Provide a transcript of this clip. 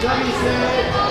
Dummy said.